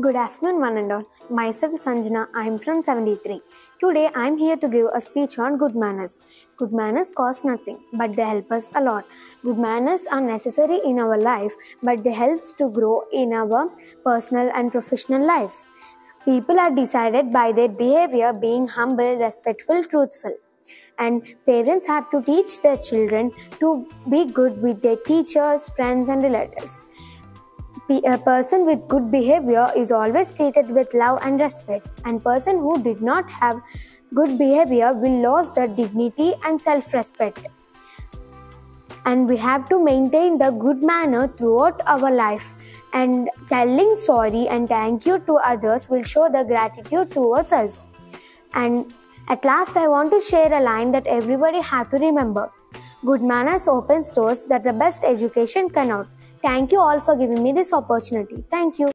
Good afternoon, one and all. Myself Sanjana, I am from 73. Today I am here to give a speech on good manners. Good manners cost nothing, but they help us a lot. Good manners are necessary in our life, but they help to grow in our personal and professional life. People are decided by their behavior being humble, respectful, truthful. And parents have to teach their children to be good with their teachers, friends, and relatives. A person with good behavior is always treated with love and respect, and person who did not have good behavior will lose their dignity and self-respect. And we have to maintain the good manner throughout our life. And telling sorry and thank you to others will show the gratitude towards us. And at last, I want to share a line that everybody have to remember. Good manners opens doors that the best education cannot. Thank you all for giving me this opportunity. Thank you.